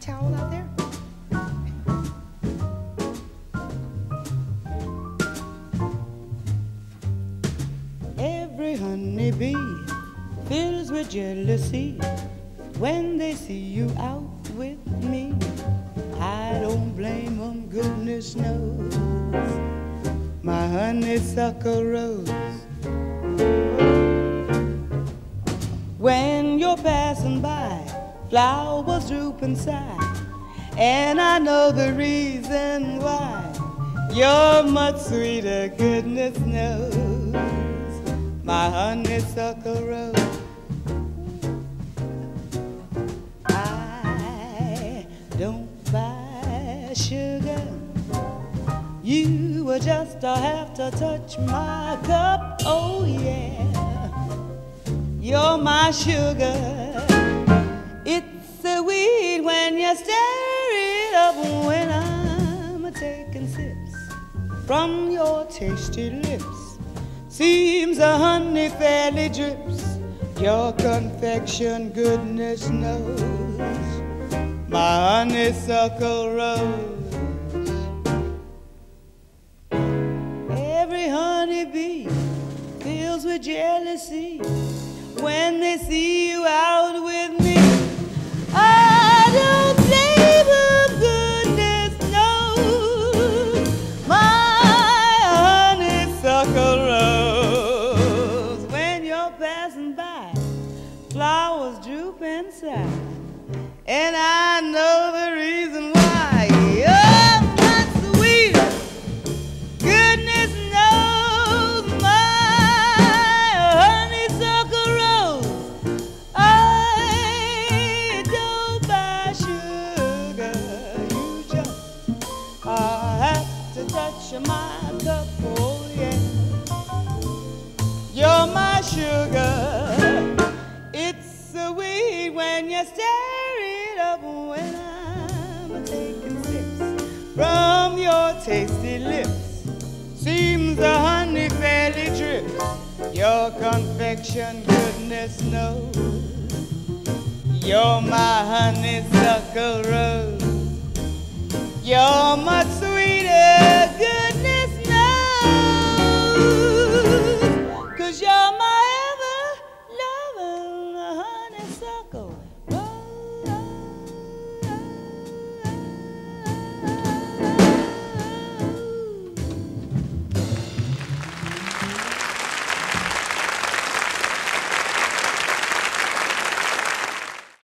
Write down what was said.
towel out there? Every honeybee fills with jealousy when they see you out with me. I don't blame them, goodness knows. My honeysuckle rose. When you're passing by, flowers droop and sigh. And I know the reason why. You're much sweeter, goodness knows. My honeysuckle rose. I don't buy sugar. You will just have to touch my cup, oh yeah. You're my sugar. It's a weed when you stir it up when I'm taking sips from your tasty lips. Seems the honey fairly drips. Your confection, goodness knows. My honeysuckle rose. Every honeybee fills with jealousy when they see you out with me. Flowers droop and sigh. And I know the reason why. You're my sweet. Goodness knows my honeysuckle rose. I don't buy sugar. You just uh, have to touch my cup. Oh, yeah. You're my sugar. tasty lips. Seems the honey fairly drips. Your confection, goodness knows. You're my honeysuckle rose. You're much sweeter, goodness knows. Cause you're my ever loving honeysuckle rose.